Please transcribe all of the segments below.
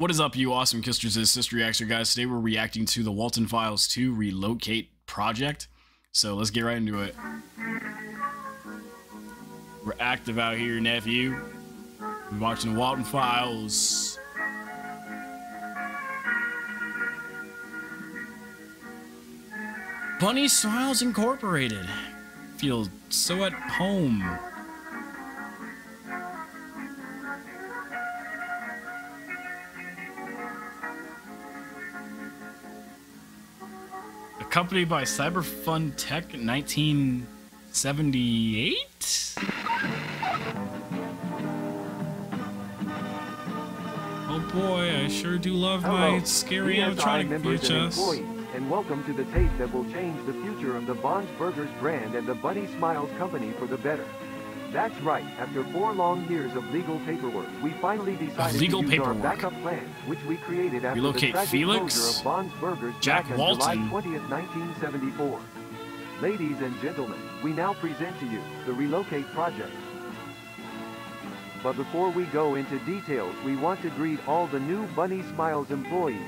What is up, you awesome kisters? Is Sister Reactor, guys. Today we're reacting to the Walten Files 2 Relocate project. So let's get right into it. We're active out here, nephew. We're watching the Walten Files. Bunny Smiles Incorporated. Feel so at home. Accompanied by Cyberfun Tech 1978? Oh boy, I sure do love Hello, my scary BSI animatronic members and VHS. employees, and welcome to the tape that will change the future of the Bon's Burgers brand and the Bunny Smiles company for the better. That's right, after four long years of legal paperwork, we finally decided legal to use paperwork. our backup plan, which we created after Relocate the tragic Felix, closure of Bon's Burgers Jack back on July 20th, 1974. Ladies and gentlemen, we now present to you the Relocate Project. But before we go into details, we want to greet all the new Bunny Smiles employees.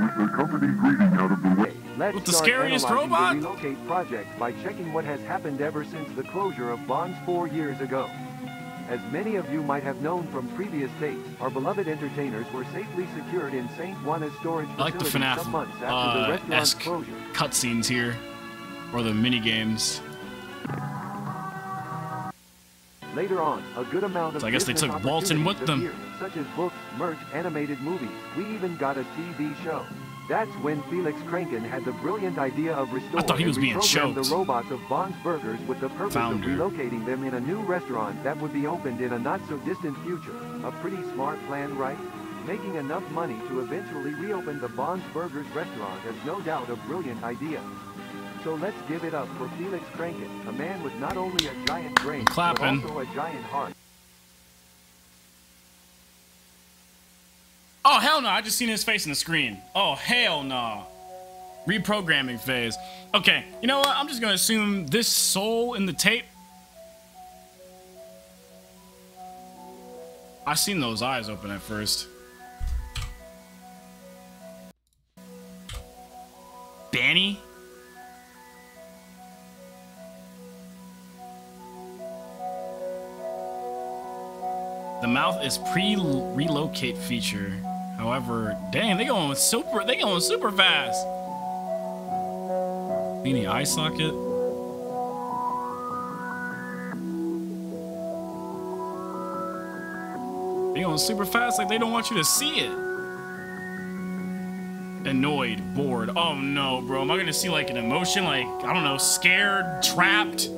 With the company greeting out of the way, Let's With the scariest robot? the Relocate project by checking what has happened ever since the closure of Bon's four years ago. As many of you might have known from previous tapes, our beloved entertainers were safely secured in St. Juana's storage I like the FNAF some months after the uh, restaurant's esque closure. cutscenes here, or the mini games. Later on, a good amount of So I guess they took Walton with them. appeared, such as books, merch, animated movies. We even got a TV show. That's when Felix Kranken had the brilliant idea of restoring thought he was being choked. the robots of Bon's Burgers with the purpose Founder. of relocating them in a new restaurant that would be opened in a not-so-distant future. A pretty smart plan, right? Making enough money to eventually reopen the Bon's Burgers restaurant is no doubt a brilliant idea. So let's give it up for Felix Kranken, a man with not only a giant brain, but also a giant heart. Oh hell no! I just seen his face in the screen. Oh hell no! Reprogramming phase. Okay, you know what? I'm just gonna assume this soul in the tape. I seen those eyes open at first. Danny. The mouth is pre-relocate feature. However, dang, they going super. They going super fast. Any eye socket? They going super fast, like they don't want you to see it. Annoyed, bored. Oh no, bro. Am I gonna see like an emotion, like I don't know, scared, trapped?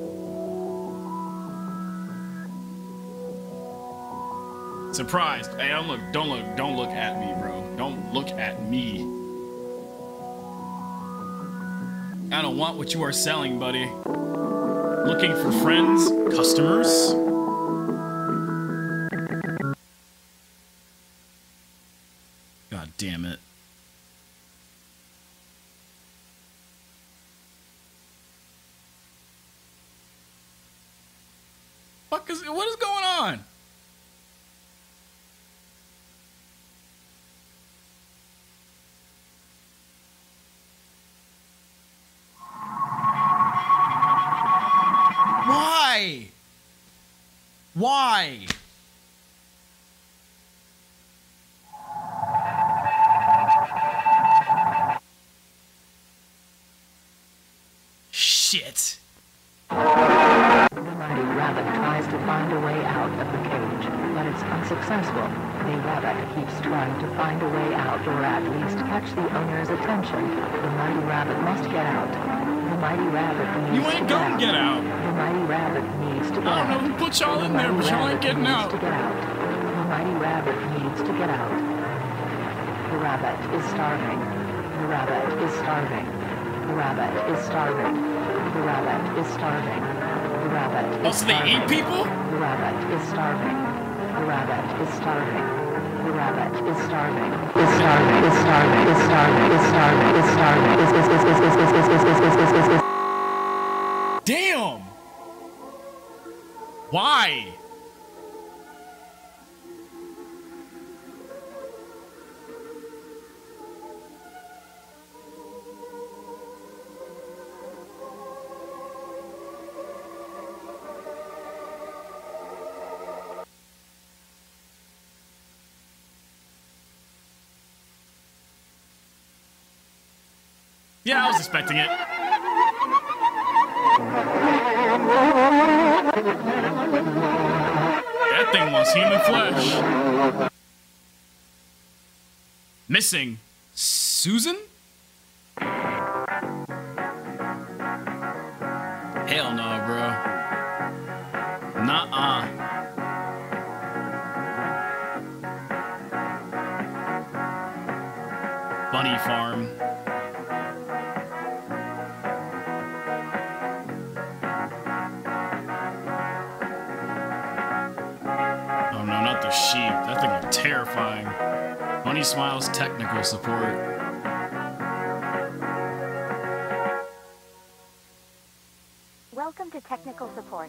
Surprised. Hey, don't look, don't look, don't look at me, bro. Don't look at me. I don't want what you are selling, buddy. Looking for friends, customers. God damn it. Fuck is what is going on? Why? Why? Shit. The mighty rabbit tries to find a way out of the cage, but it's unsuccessful. The rabbit keeps trying to find a way out, or at least catch the owner's attention. The mighty rabbit must get out. Mighty rabbit You ain't gonna get out. The mighty rabbit needs to get I don't know who put y'all in The there, but y'all ain't getting out. to get out. The mighty rabbit needs to get out. The rabbit is starving. The rabbit is starving. The rabbit is starving. The rabbit is starving. The rabbit is Oh, so they eat people? The rabbit is starving. The rabbit is starving. The rabbit is starving. Is starving. Is starving. Is starving. Is starving. Is starving. Is is is is is is is is is is is is Damn. Why? Yeah, I was expecting it. That thing wants human flesh. Missing Susan? The sheep. That thing is terrifying. Bunny Smiles technical support. Welcome to Technical Support.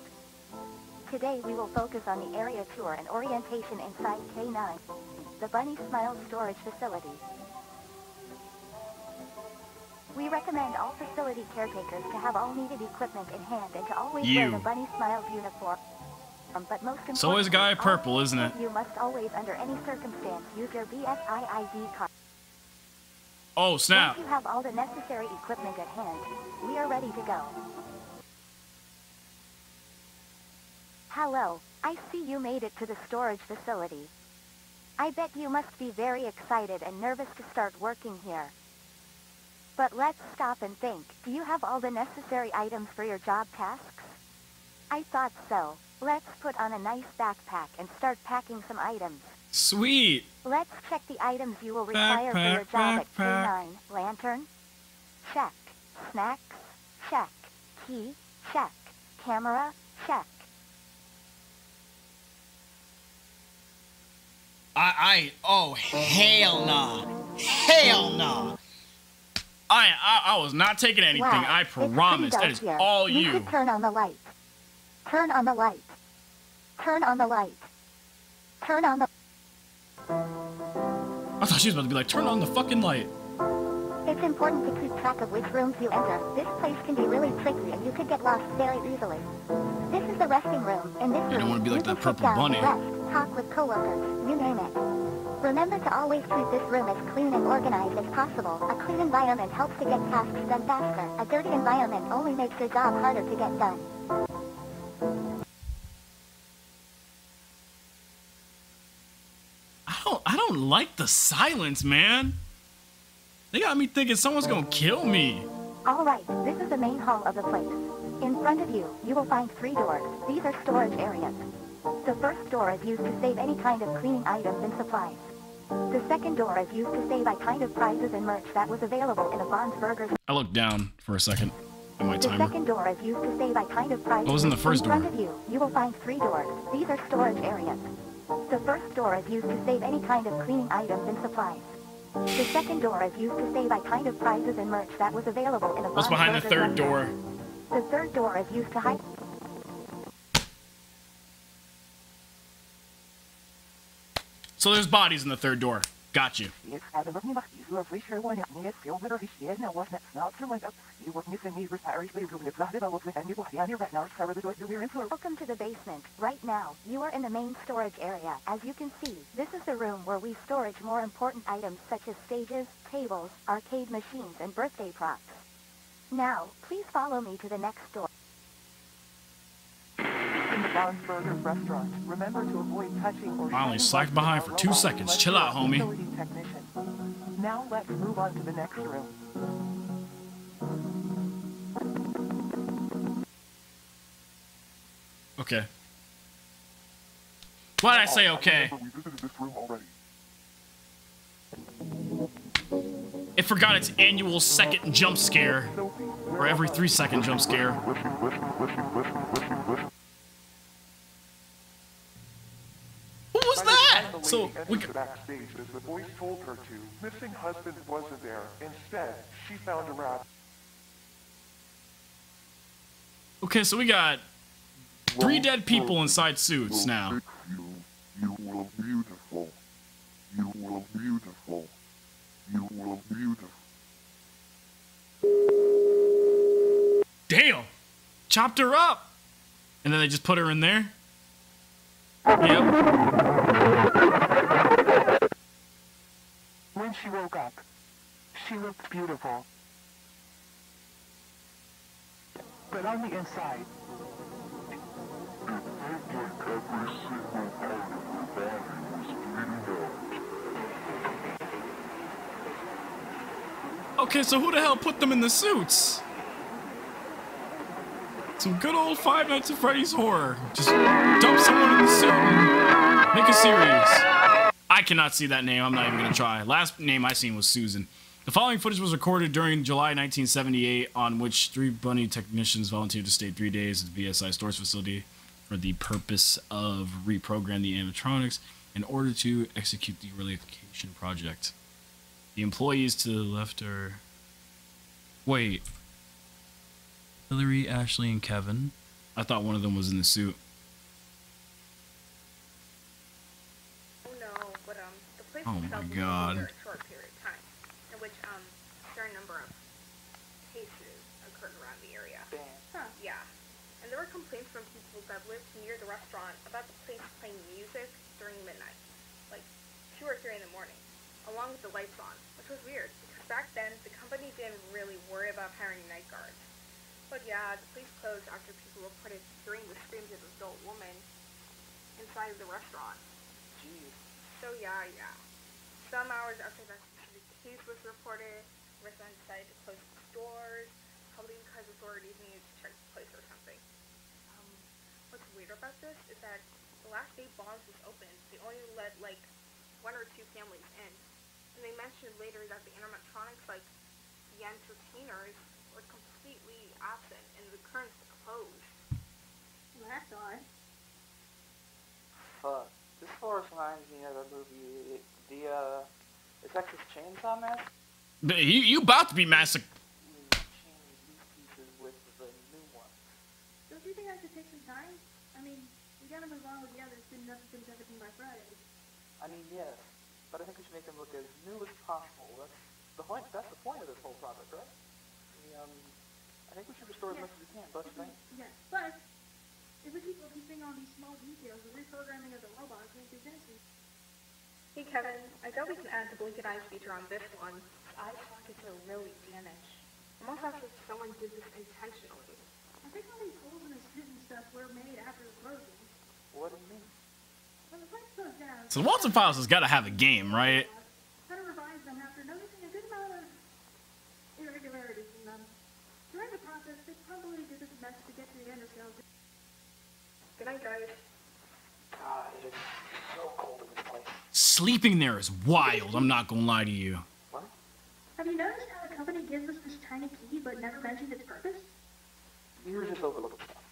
Today we will focus on the area tour and orientation inside K9, the Bunny Smiles storage facility. We recommend all facility caretakers to have all needed equipment in hand and to always wear the Bunny Smiles uniform. Um, But most It's always a guy purple, isn't it? You must always, under any circumstance, use your BSI ID card. Oh, snap. Once you have all the necessary equipment at hand, we are ready to go. Hello, I see you made it to the storage facility. I bet you must be very excited and nervous to start working here. But let's stop and think. Do you have all the necessary items for your job tasks? I thought so. Let's put on a nice backpack and start packing some items. Sweet. Let's check the items you will require for your Backpack, job at backpack. K9. Lantern? Check. Snacks? Check. Key? Check. Camera? Check. I, I, oh, hell nah. Hell nah. I, I, I was not taking anything. Wow, I it's pretty promise. That dark is here. all We you. should turn on the light. Turn on the light. Turn on the light. Turn on the... I thought she was about to be like, turn on the fucking light. It's important to keep track of which rooms you enter. This place can be really tricky and you could get lost very easily. This is the resting room. In this You don't room, wanna be like that purple down, bunny. rest, talk with coworkers, you name it. Remember to always keep this room as clean and organized as possible. A clean environment helps to get tasks done faster. A dirty environment only makes your job harder to get done. Like the silence, man. They got me thinking someone's gonna kill me. Alright, this is the main hall of the place. In front of you, you will find three doors. These are storage areas. The first door is used to save any kind of cleaning items and supplies. The second door is used to save a kind of prizes and merch that was available in a Bon's Burgers. I looked down for a second at my The timer. second door is used to save a kind of prizes. What was in the first door? in front door? of you, you will find three doors. These are storage areas. The first door is used to save any kind of cleaning items and supplies. The second door is used to save a kind of prizes and merch that was available in a What's behind the third door? The third door is used to hide. So there's bodies in the third door. Got you. Welcome to the basement. Right now, you are in the main storage area. As you can see, this is the room where we storage more important items such as stages, tables, arcade machines, and birthday props. Now, please follow me to the next door. In the restaurant, remember to avoid touching or I only slacked behind for two seconds. Chill out, homie. Technician. Now let's move on to the next room. Okay. Why did I say okay? We visited this room already. It forgot its annual second jump scare. Or every three second jump scare. listen, listen, listen, listen, listen, listen. What was By the time that? the So we entered the backstage as the voice told her to, missing husband wasn't there. Instead, she found a rat. Okay, so we got three dead people inside suits now. you. You will beautiful. You will beautiful. You will beautiful. Damn! Chopped her up! And then they just put her in there? Yep. When she woke up, she looked beautiful. but on the inside. Okay, so who the hell put them in the suits? Some good old Five Nights at Freddy's horror. Just dump someone in the suit and make a series. I cannot see that name. I'm not even gonna try. Last name I seen was Susan. The following footage was recorded during July 1978, on which three Bunny technicians volunteered to stay three days at the BSI stores facility for the purpose of reprogram the animatronics in order to execute the relocation project. The employees to the left are. Wait. Hillary, Ashley, and Kevin. I thought one of them was in the suit. Oh no, but um, the place Oh my was God. over a short period of time, in which um, a certain number of cases occurred around the area. Huh. Yeah, and there were complaints from people that lived near the restaurant about the place playing music during midnight, like two or three in the morning, along with the lights on, which was weird because back then the company didn't really worry about hiring night guards. But yeah, the place closed after people reported hearing the screams of an adult woman inside of the restaurant. Jeez. So yeah, yeah. Some hours after that specific case was reported, residents decided to close the doors, probably because authorities needed to check the place or something. Um, what's weird about this is that the last day Bon's was open, they only let like one or two families in. And they mentioned later that the animatronics, like the entertainers, were completely absent and the curtains were closed. Well, that's odd. Fuck. This forest reminds me of a movie, the, uh, the Texas Chainsaw Massacre. You, you about to be massacred. You change these pieces with the new one. Don't you think I should take some time? I mean, we gotta move on with the others. Good enough to finish everything by Friday. I mean, yes, but I think we should make them look as new as possible. That's the point. That's the point of this whole project, right? We, um, I think we should restore as much as we can, don't you think? Yes, but if we keep focusing on these small details, the reprogramming of the robots won't do anything. Hey Kevin, I bet we can add the blinking eyes feature on this one. Eye sockets are really damaged. Almost as if someone did this intentionally. I think all these holes in the suit and stuff were made after the closing. What do you mean? When the place closed down, So Walten Files has got to have a game, right? had to revise them after noticing a good amount of irregularities in them. During the process, they probably did this mess to get to the underscale. Good night, guys. God, it is so cold in this place. Sleeping there is wild. I'm not gonna lie to you. What? Have you noticed how the company gives us this tiny key but never mentioned its purpose? You're just overlooking stuff.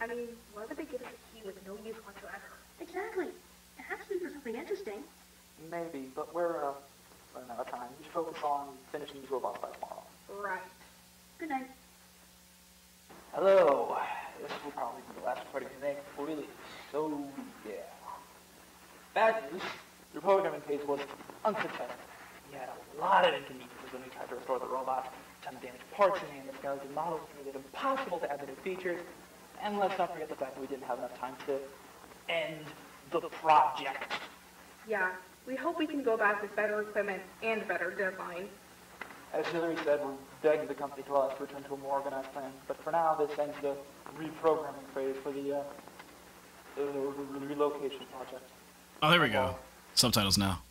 I mean, why would they give us a key with no use whatsoever? Exactly. It has to be for something interesting. Maybe, but we're, uh, running out of time. We should focus on finishing these robots by tomorrow. Right. Good night. Hello. This will probably be the last recording we make before we leave. So, yeah. Bad news. The programming phase was unsuccessful. We had a lot of inconveniences when we tried to restore the robot. Ton of damaged parts and the skeleton models made it impossible to add the new features. And let's not forget the fact that we didn't have enough time to end the project. Yeah, we hope we can go back with better equipment and better deadline. As Hillary said, we're begging the company to allow us to return to a more organized plan. But for now, this ends the reprogramming phase for the, uh, the, the relocation project. Oh, there we go. Subtitles now.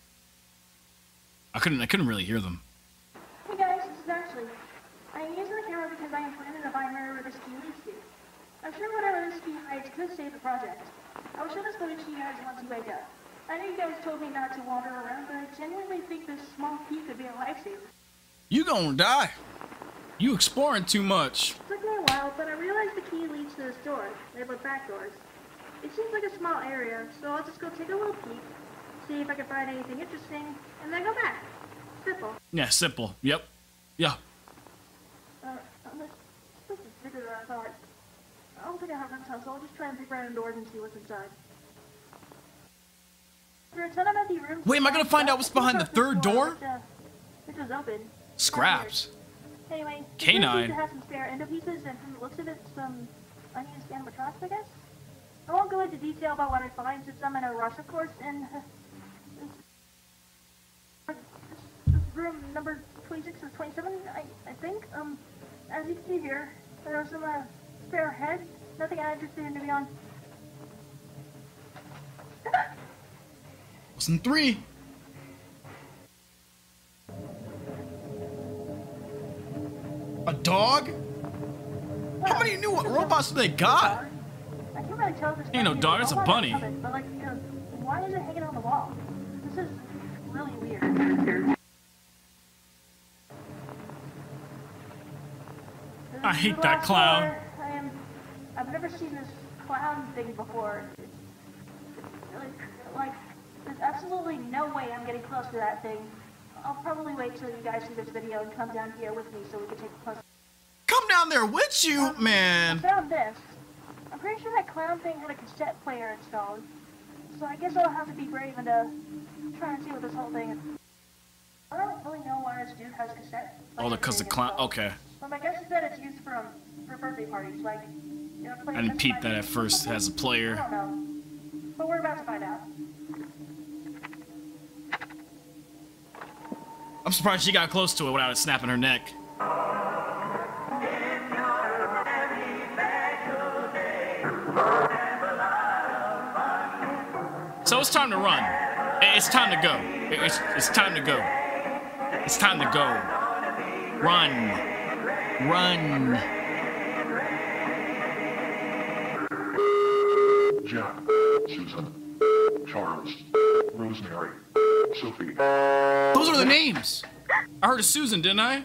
I couldn't. I couldn't really hear them. Hey guys, this is Ashley. I am the because I am planning to find wherever this key leads to. I'm sure whatever this key hides could save the project. I will show this footage to you guys once you wake up. I know you guys told me not to wander around, but I genuinely think this small key could be a lifesaver. You gonna die. You exploring too much. It Took me a while, but I realized the key leads to the store. They have back doors. It seems like a small area, so I'll just go take a little peek, see if I can find anything interesting, and then go back. Simple. Yeah, simple. Yep. Yeah. Is bigger than I thought. I don't think I have enough time, so I'll just try and peek around doors and see what's inside. There are a ton of empty rooms. Wait, am I gonna find out what's behind the third door? Which, was open. Scraps. Anyway, the Canine. have some spare endo pieces, and from the looks of it, some unused animatronics, I guess. I won't go into detail about what I find since I'm in a rush, of course, and uh, room number 26 or 27, I, I think. Um, as you can see here, there are some uh, spare head. Nothing I'm interested in, to be honest. Lesson three. A dog? How many new robots do they got? I can't really tell this Ain't no dog, it's a bunny. something, But like, you know, why is it hanging on the wall? This is really weird. I hate the that clown. floor. I am. I've never seen this clown thing before. It's really like. There's absolutely no way I'm getting close to that thing. I'll probably wait till you guys see this video and come down here with me so we can take a closer. Come down there with you, I man. I found this. I'm pretty sure that clown thing had a cassette player installed. So I guess I'll have to be brave and uh, try and see what this whole thing is. I don't really know why this dude has cassette. Oh, because the thing clown. Okay. But my guess is that it's used um, for birthday parties, like. You know, I didn't peep that at first. Has a I player. don't know. But we're about to find out. I'm surprised she got close to it without it snapping her neck. So it's time to run. It's time to go. It's, it's time to go. It's time to go. Run. Run. Jack, Susan, Charles, Rosemary, Sophie. Those are the names. I heard of Susan, didn't I?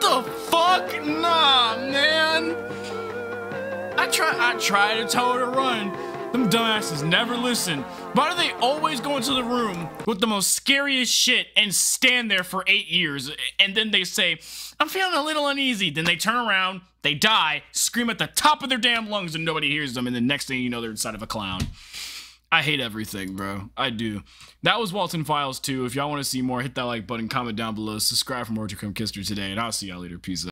What the fuck? Nah, man. I try. I try to tell her to run. Them dumbasses never listen. Why do they always go into the room with the most scariest shit and stand there for eight years? And then they say, I'm feeling a little uneasy. Then they turn around, they die, scream at the top of their damn lungs, and nobody hears them. And the next thing you know, they're inside of a clown. I hate everything, bro. I do. That was Walten Files 2. If y'all want to see more, hit that like button, comment down below, subscribe for more to come Kister today, and I'll see y'all later. Peace out.